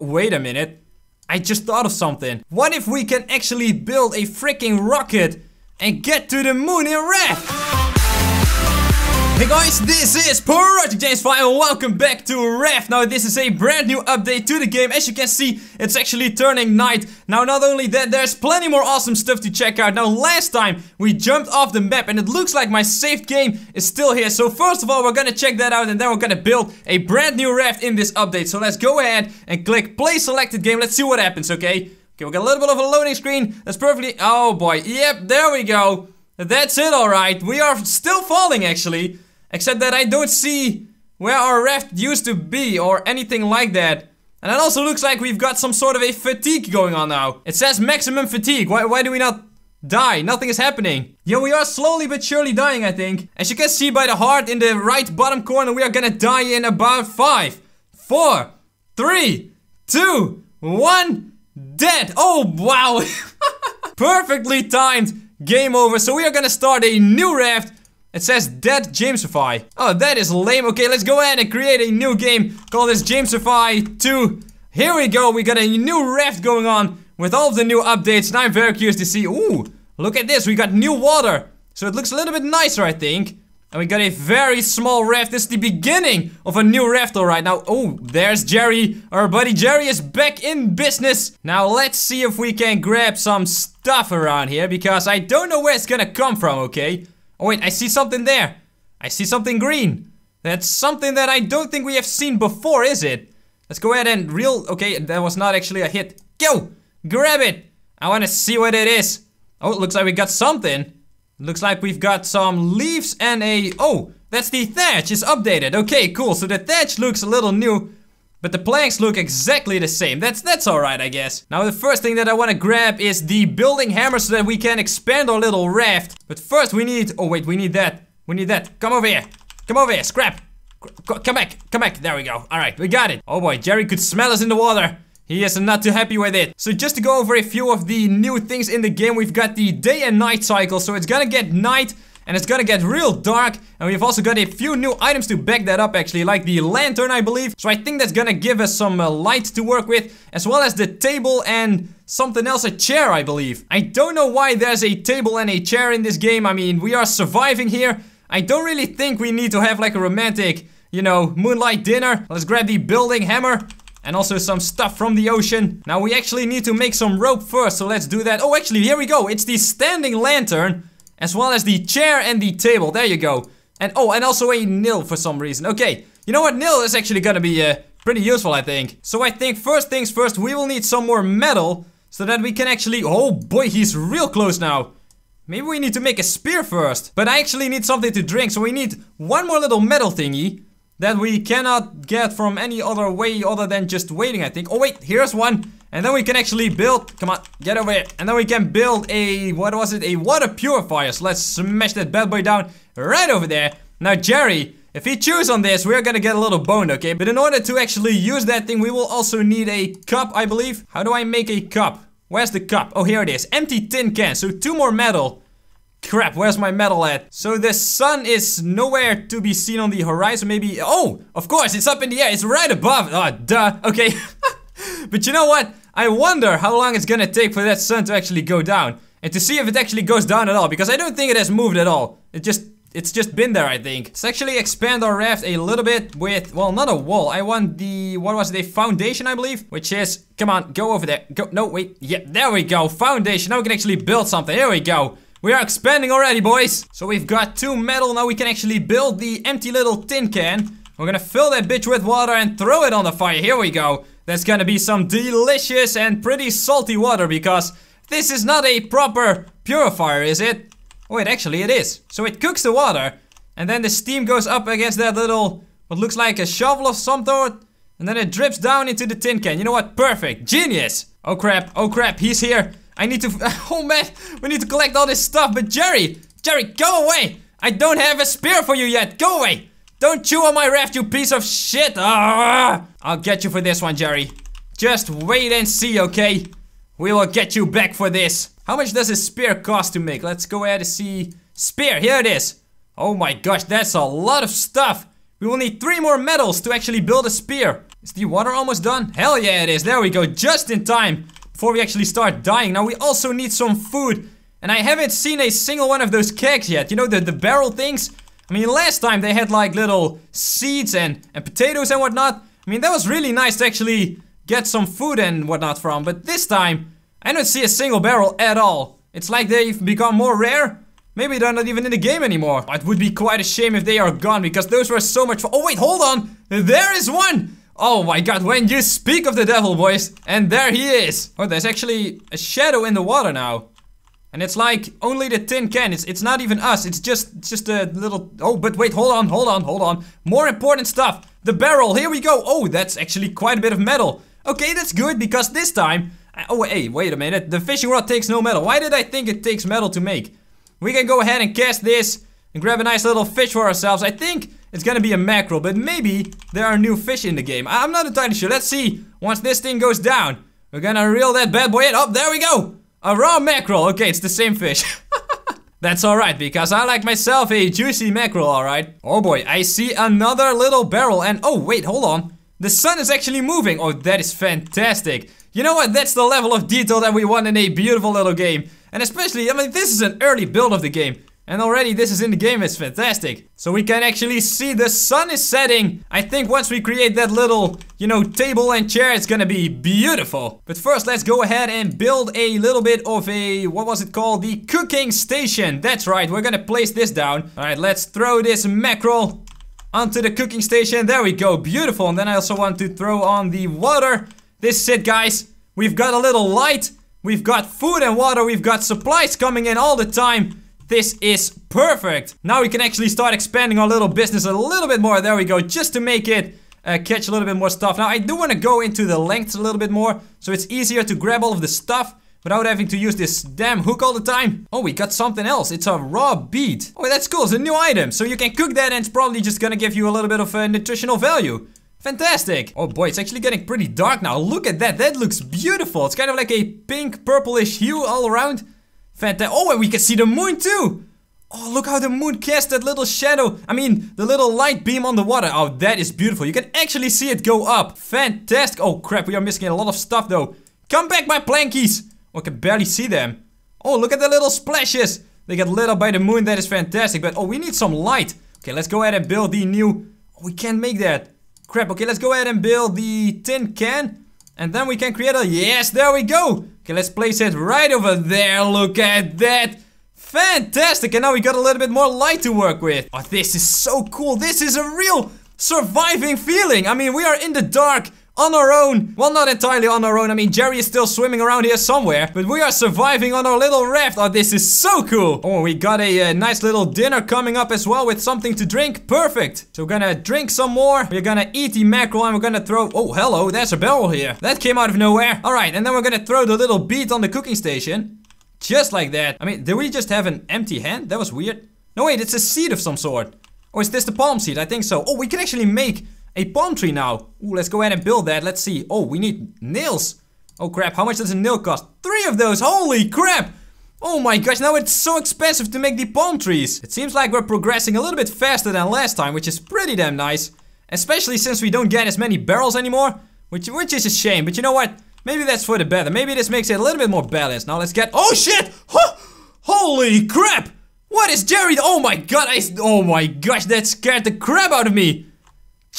Wait a minute. I just thought of something. What if we can actually build a freaking rocket and get to the moon in Raft? Hey guys, this is Project Jamesify and welcome back to Raft. Now this is a brand new update to the game. As you can see, it's actually turning night. Now not only that, there's plenty more awesome stuff to check out. Now last time, we jumped off the map and it looks like my saved game is still here. So first of all, we're gonna check that out and then we're gonna build a brand new Raft in this update. So let's go ahead and click play selected game. Let's see what happens, okay? Okay, we got a little bit of a loading screen. That's perfectly... Oh boy, yep, there we go. That's it, alright. We are still falling, actually. Except that I don't see where our raft used to be or anything like that. And it also looks like we've got some sort of a fatigue going on now. It says maximum fatigue. Why, why do we not die? Nothing is happening. Yeah, we are slowly but surely dying, I think. As you can see by the heart in the right bottom corner, we are gonna die in about five, four, three, two, one, dead. Oh, wow. Perfectly timed. Game over. So we are gonna start a new raft it says dead Jamesify. Oh, that is lame. Okay, let's go ahead and create a new game. Call this Jamesify 2. Here we go. We got a new raft going on with all the new updates. And I'm very curious to see. Ooh, look at this. We got new water. So it looks a little bit nicer, I think. And we got a very small raft. This is the beginning of a new raft alright. Now, oh, there's Jerry. Our buddy Jerry is back in business. Now, let's see if we can grab some stuff around here. Because I don't know where it's gonna come from, okay? Oh wait, I see something there. I see something green. That's something that I don't think we have seen before, is it? Let's go ahead and real- okay, that was not actually a hit. Go! Grab it! I wanna see what it is. Oh, it looks like we got something. Looks like we've got some leaves and a- oh, that's the thatch, it's updated. Okay, cool, so the thatch looks a little new. But the planks look exactly the same. That's that's alright, I guess. Now the first thing that I want to grab is the building hammer so that we can expand our little raft. But first we need... Oh wait, we need that. We need that. Come over here. Come over here, scrap. Come back, come back. There we go. Alright, we got it. Oh boy, Jerry could smell us in the water. He is not too happy with it. So just to go over a few of the new things in the game, we've got the day and night cycle. So it's gonna get night and it's gonna get real dark and we've also got a few new items to back that up actually like the lantern I believe so I think that's gonna give us some uh, light to work with as well as the table and something else a chair I believe I don't know why there's a table and a chair in this game I mean we are surviving here I don't really think we need to have like a romantic you know moonlight dinner let's grab the building hammer and also some stuff from the ocean. Now we actually need to make some rope first, so let's do that. Oh, actually, here we go. It's the standing lantern. As well as the chair and the table. There you go. And oh, and also a nil for some reason. Okay, you know what? Nil is actually gonna be uh, pretty useful, I think. So I think first things first, we will need some more metal so that we can actually... Oh boy, he's real close now. Maybe we need to make a spear first. But I actually need something to drink, so we need one more little metal thingy that we cannot get from any other way other than just waiting, I think. Oh wait, here's one. And then we can actually build, come on, get over here. And then we can build a, what was it, a water purifier. So let's smash that bad boy down right over there. Now Jerry, if he chews on this, we're gonna get a little bone, okay? But in order to actually use that thing, we will also need a cup, I believe. How do I make a cup? Where's the cup? Oh, here it is. Empty tin can, so two more metal. Crap, where's my metal at? So the sun is nowhere to be seen on the horizon, maybe- Oh, of course, it's up in the air, it's right above. Oh, duh, okay. but you know what? I wonder how long it's gonna take for that sun to actually go down. And to see if it actually goes down at all, because I don't think it has moved at all. It just, it's just been there, I think. Let's actually expand our raft a little bit with, well, not a wall. I want the, what was a foundation, I believe? Which is, come on, go over there. Go, no, wait, yeah, there we go. Foundation, now we can actually build something. Here we go. We are expanding already, boys. So we've got two metal. Now we can actually build the empty little tin can. We're gonna fill that bitch with water and throw it on the fire. Here we go. That's gonna be some delicious and pretty salty water because this is not a proper purifier, is it? Oh, wait, actually it is. So it cooks the water and then the steam goes up against that little, what looks like a shovel of some sort. And then it drips down into the tin can. You know what? Perfect. Genius. Oh crap. Oh crap. He's here. I need to, oh man, we need to collect all this stuff. But Jerry, Jerry, go away. I don't have a spear for you yet. Go away. Don't chew on my raft, you piece of shit! Ah! I'll get you for this one, Jerry. Just wait and see, okay? We will get you back for this. How much does a spear cost to make? Let's go ahead and see. Spear, here it is. Oh my gosh, that's a lot of stuff. We will need three more metals to actually build a spear. Is the water almost done? Hell yeah it is. There we go. Just in time. Before we actually start dying. Now we also need some food. And I haven't seen a single one of those kegs yet. You know, the, the barrel things? I mean, last time they had like little seeds and, and potatoes and whatnot. I mean, that was really nice to actually get some food and whatnot from. But this time, I don't see a single barrel at all. It's like they've become more rare. Maybe they're not even in the game anymore. It would be quite a shame if they are gone because those were so much fun. Oh wait, hold on. There is one. Oh my god, when you speak of the devil, boys. And there he is. Oh, there's actually a shadow in the water now. And it's like only the tin can. It's it's not even us. It's just it's just a little. Oh, but wait, hold on, hold on, hold on. More important stuff. The barrel. Here we go. Oh, that's actually quite a bit of metal. Okay, that's good because this time. Uh, oh, hey, wait a minute. The fishing rod takes no metal. Why did I think it takes metal to make? We can go ahead and cast this and grab a nice little fish for ourselves. I think it's gonna be a mackerel, but maybe there are new fish in the game. I'm not entirely sure. Let's see. Once this thing goes down, we're gonna reel that bad boy in. Oh, there we go. A raw mackerel. Okay, it's the same fish. That's alright, because I like myself a juicy mackerel, alright? Oh boy, I see another little barrel and- Oh, wait, hold on. The sun is actually moving. Oh, that is fantastic. You know what? That's the level of detail that we want in a beautiful little game. And especially, I mean, this is an early build of the game. And already this is in the game, it's fantastic. So we can actually see the sun is setting. I think once we create that little, you know, table and chair, it's gonna be beautiful. But first, let's go ahead and build a little bit of a, what was it called? The cooking station. That's right, we're gonna place this down. All right, let's throw this mackerel onto the cooking station. There we go, beautiful. And then I also want to throw on the water. This is it, guys. We've got a little light. We've got food and water. We've got supplies coming in all the time. This is perfect. Now we can actually start expanding our little business a little bit more. There we go. Just to make it uh, catch a little bit more stuff. Now I do want to go into the lengths a little bit more. So it's easier to grab all of the stuff without having to use this damn hook all the time. Oh, we got something else. It's a raw beet. Oh, that's cool. It's a new item. So you can cook that and it's probably just gonna give you a little bit of uh, nutritional value. Fantastic! Oh boy, it's actually getting pretty dark now. Look at that, that looks beautiful. It's kind of like a pink purplish hue all around. Fantastic. Oh, and we can see the moon too! Oh, look how the moon casts that little shadow. I mean, the little light beam on the water. Oh, that is beautiful. You can actually see it go up. Fantastic. Oh, crap. We are missing a lot of stuff, though. Come back, my plankies. Oh, I can barely see them. Oh, look at the little splashes. They get lit up by the moon. That is fantastic. But, oh, we need some light. Okay, let's go ahead and build the new... Oh, we can't make that. Crap. Okay, let's go ahead and build the tin can. And then we can create a... Yes, there we go. Okay, let's place it right over there. Look at that. Fantastic. And now we got a little bit more light to work with. Oh, this is so cool. This is a real surviving feeling. I mean, we are in the dark on our own. Well, not entirely on our own. I mean, Jerry is still swimming around here somewhere. But we are surviving on our little raft. Oh, this is so cool. Oh, we got a, a, nice little dinner coming up as well with something to drink. Perfect. So we're gonna drink some more. We're gonna eat the mackerel and we're gonna throw... Oh, hello. There's a barrel here. That came out of nowhere. All right. And then we're gonna throw the little beet on the cooking station. Just like that. I mean, did we just have an empty hand? That was weird. No, wait. It's a seed of some sort. Or is this the palm seed? I think so. Oh, we can actually make a palm tree now. Ooh, let's go ahead and build that. Let's see. Oh, we need nails. Oh crap, how much does a nail cost? Three of those, holy crap! Oh my gosh, now it's so expensive to make the palm trees. It seems like we're progressing a little bit faster than last time, which is pretty damn nice. Especially since we don't get as many barrels anymore, which, which is a shame. But you know what? Maybe that's for the better. Maybe this makes it a little bit more balanced. Now let's get- Oh shit! Huh! Holy crap! What is Jerry? Oh my god, I- Oh my gosh, that scared the crap out of me!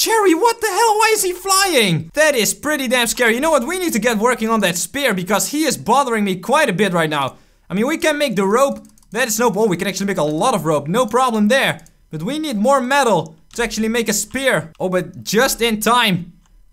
Jerry, what the hell? Why is he flying? That is pretty damn scary. You know what? We need to get working on that spear because he is bothering me quite a bit right now. I mean, we can make the rope. That is no... Oh, we can actually make a lot of rope. No problem there. But we need more metal to actually make a spear. Oh, but just in time.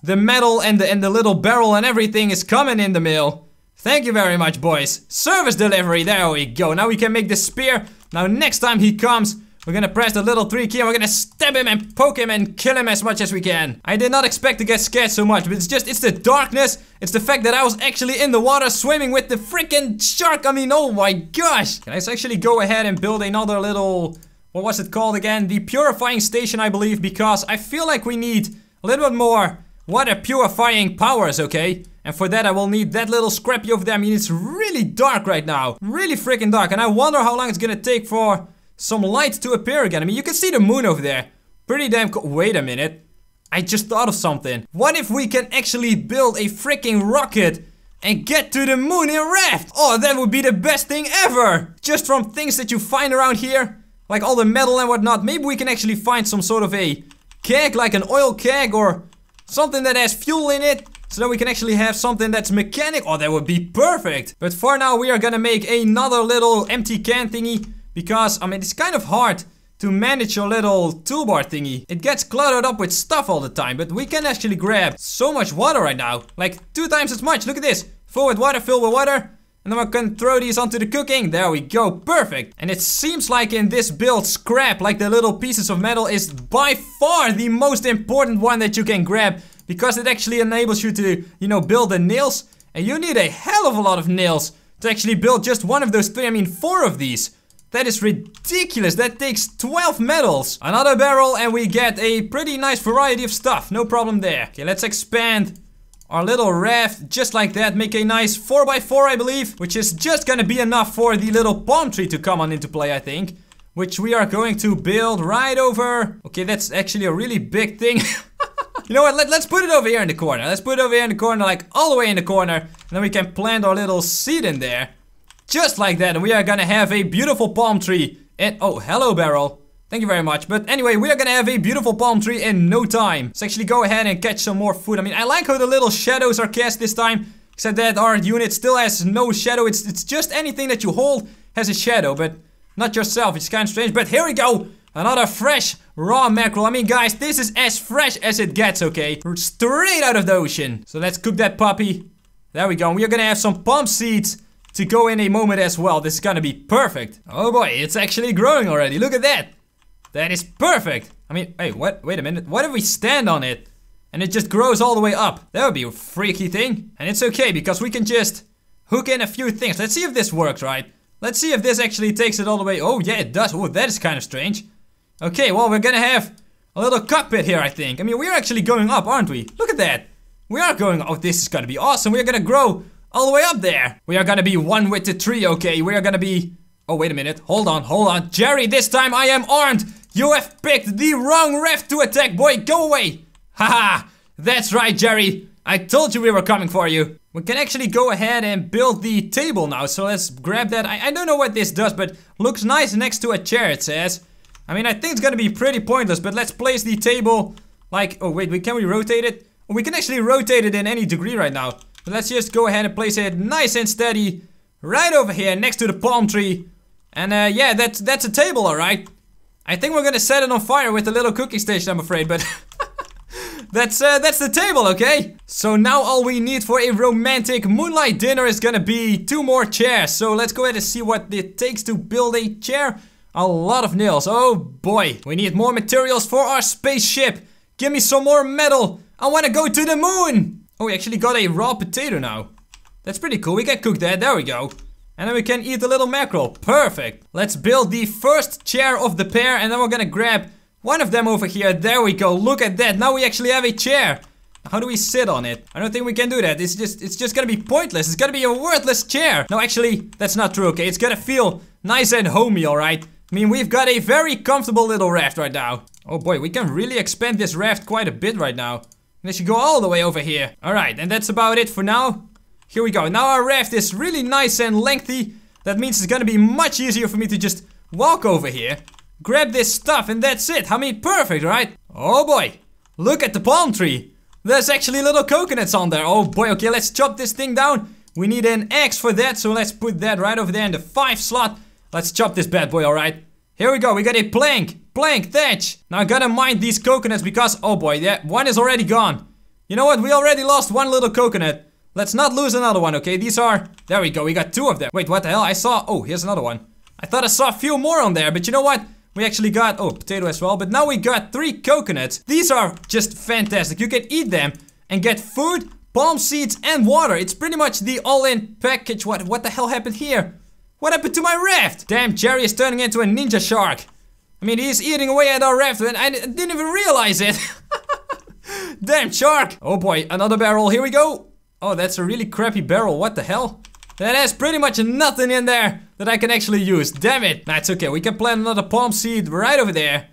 The metal and the, and the little barrel and everything is coming in the mail. Thank you very much, boys. Service delivery. There we go. Now we can make the spear. Now, next time he comes... We're gonna press the little 3 key and we're gonna stab him and poke him and kill him as much as we can. I did not expect to get scared so much, but it's just, it's the darkness. It's the fact that I was actually in the water swimming with the freaking shark. I mean, oh my gosh. Can I actually go ahead and build another little, what was it called again? The purifying station, I believe, because I feel like we need a little bit more water purifying powers, okay? And for that I will need that little scrappy over there. I mean, it's really dark right now. Really freaking dark. And I wonder how long it's gonna take for some light to appear again. I mean, you can see the moon over there. Pretty damn cool. Wait a minute. I just thought of something. What if we can actually build a freaking rocket and get to the moon in a raft? Oh, that would be the best thing ever! Just from things that you find around here, like all the metal and whatnot, maybe we can actually find some sort of a keg, like an oil keg or something that has fuel in it. So that we can actually have something that's mechanic. Oh, that would be perfect. But for now, we are gonna make another little empty can thingy. Because, I mean, it's kind of hard to manage your little toolbar thingy. It gets cluttered up with stuff all the time, but we can actually grab so much water right now. Like two times as much, look at this. Full with water, fill with water. And then we can throw these onto the cooking. There we go, perfect. And it seems like in this build, scrap, like the little pieces of metal, is by far the most important one that you can grab. Because it actually enables you to, you know, build the nails. And you need a hell of a lot of nails to actually build just one of those three, I mean four of these. That is ridiculous. That takes 12 metals. Another barrel and we get a pretty nice variety of stuff. No problem there. Okay, let's expand our little raft just like that. Make a nice 4x4, I believe. Which is just gonna be enough for the little palm tree to come on into play, I think. Which we are going to build right over. Okay, that's actually a really big thing. you know what, Let, let's put it over here in the corner. Let's put it over here in the corner, like all the way in the corner. And then we can plant our little seed in there. Just like that, and we are gonna have a beautiful palm tree. And, oh, hello barrel. Thank you very much. But anyway, we are gonna have a beautiful palm tree in no time. Let's actually go ahead and catch some more food. I mean, I like how the little shadows are cast this time. Except that our unit still has no shadow. It's, it's just anything that you hold has a shadow, but not yourself. It's kind of strange. But here we go. Another fresh raw mackerel. I mean, guys, this is as fresh as it gets, okay? Straight out of the ocean. So let's cook that puppy. There we go. We are gonna have some palm seeds to go in a moment as well. This is gonna be perfect. Oh boy, it's actually growing already. Look at that. That is perfect. I mean, hey, what? Wait a minute. What if we stand on it and it just grows all the way up? That would be a freaky thing. And it's okay because we can just hook in a few things. Let's see if this works, right? Let's see if this actually takes it all the way. Oh, yeah, it does. Oh, that is kind of strange. Okay, well, we're gonna have a little cockpit here, I think. I mean, we're actually going up, aren't we? Look at that. We are going, oh, this is gonna be awesome. We're gonna grow all the way up there. We are gonna be one with the tree, okay? We are gonna be... Oh, wait a minute. Hold on, hold on. Jerry, this time I am armed. You have picked the wrong ref to attack, boy. Go away. Haha. That's right, Jerry. I told you we were coming for you. We can actually go ahead and build the table now. So let's grab that. I, I don't know what this does, but looks nice next to a chair, it says. I mean, I think it's gonna be pretty pointless, but let's place the table like... Oh, wait, can we rotate it? We can actually rotate it in any degree right now. But let's just go ahead and place it nice and steady right over here next to the palm tree. And uh, yeah, that's, that's a table, alright. I think we're gonna set it on fire with a little cooking station, I'm afraid, but... that's, uh, that's the table, okay? So now all we need for a romantic moonlight dinner is gonna be two more chairs. So let's go ahead and see what it takes to build a chair. A lot of nails, oh boy. We need more materials for our spaceship. Give me some more metal. I wanna go to the moon. Oh, we actually got a raw potato now. That's pretty cool. We can cook that. There we go. And then we can eat the little mackerel. Perfect. Let's build the first chair of the pair. And then we're gonna grab one of them over here. There we go. Look at that. Now we actually have a chair. How do we sit on it? I don't think we can do that. It's just, it's just gonna be pointless. It's gonna be a worthless chair. No, actually, that's not true, okay? It's gonna feel nice and homey, alright? I mean, we've got a very comfortable little raft right now. Oh boy, we can really expand this raft quite a bit right now. They should go all the way over here. Alright, and that's about it for now. Here we go. Now our raft is really nice and lengthy. That means it's gonna be much easier for me to just walk over here. Grab this stuff and that's it. I mean, perfect, right? Oh boy. Look at the palm tree. There's actually little coconuts on there. Oh boy, okay, let's chop this thing down. We need an axe for that, so let's put that right over there in the 5 slot. Let's chop this bad boy, alright? Here we go, we got a plank. Plank, thatch. Now I gotta mine these coconuts because, oh boy, yeah, one is already gone. You know what, we already lost one little coconut. Let's not lose another one, okay? These are, there we go, we got two of them. Wait, what the hell? I saw, oh, here's another one. I thought I saw a few more on there, but you know what? We actually got, oh, potato as well, but now we got three coconuts. These are just fantastic. You can eat them and get food, palm seeds, and water. It's pretty much the all-in package. What, what the hell happened here? What happened to my raft? Damn, Jerry is turning into a ninja shark. I mean, he's eating away at our raft and I didn't even realize it. Damn shark. Oh boy, another barrel. Here we go. Oh, that's a really crappy barrel. What the hell? That has pretty much nothing in there that I can actually use. Damn it. That's okay. We can plant another palm seed right over there.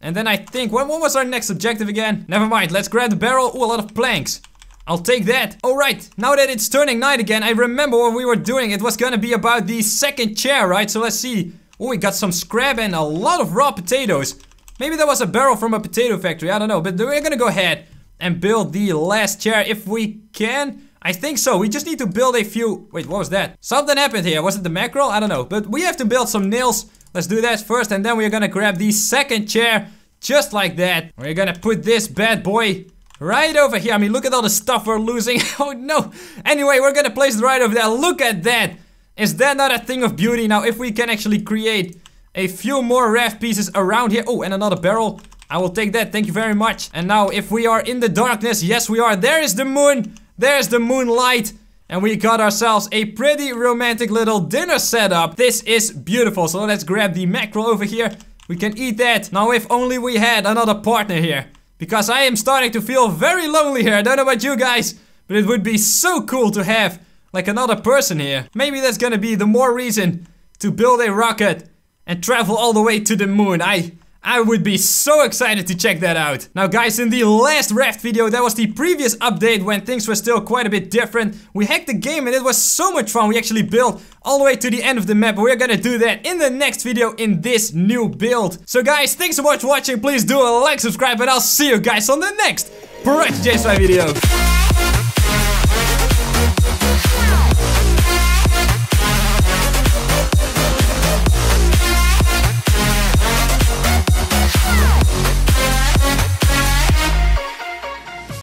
And then I think, what, what was our next objective again? Never mind, let's grab the barrel. Ooh, a lot of planks. I'll take that. Oh, Alright, now that it's turning night again, I remember what we were doing. It was gonna be about the second chair, right? So let's see. Oh, we got some scrap and a lot of raw potatoes. Maybe that was a barrel from a potato factory, I don't know. But we're gonna go ahead and build the last chair if we can. I think so. We just need to build a few... Wait, what was that? Something happened here. Was it the mackerel? I don't know. But we have to build some nails. Let's do that first and then we're gonna grab the second chair just like that. We're gonna put this bad boy right over here. I mean, look at all the stuff we're losing. oh no. Anyway, we're gonna place it right over there. Look at that. Is that not a thing of beauty? Now, if we can actually create a few more raft pieces around here. Oh, and another barrel. I will take that. Thank you very much. And now, if we are in the darkness, yes, we are. There is the moon. There's the moonlight. And we got ourselves a pretty romantic little dinner setup. This is beautiful. So let's grab the mackerel over here. We can eat that. Now, if only we had another partner here. Because I am starting to feel very lonely here. I don't know about you guys, but it would be so cool to have like another person here. Maybe that's gonna be the more reason to build a rocket and travel all the way to the moon. I I would be so excited to check that out. Now guys, in the last raft video, that was the previous update when things were still quite a bit different. We hacked the game and it was so much fun. We actually built all the way to the end of the map. We're gonna do that in the next video in this new build. So guys, thanks so much for watching. Please do a like, subscribe, and I'll see you guys on the next Project J video.